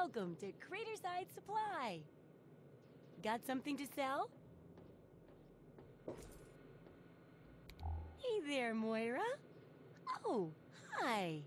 Welcome to Craterside Supply. Got something to sell? Hey there, Moira. Oh, hi.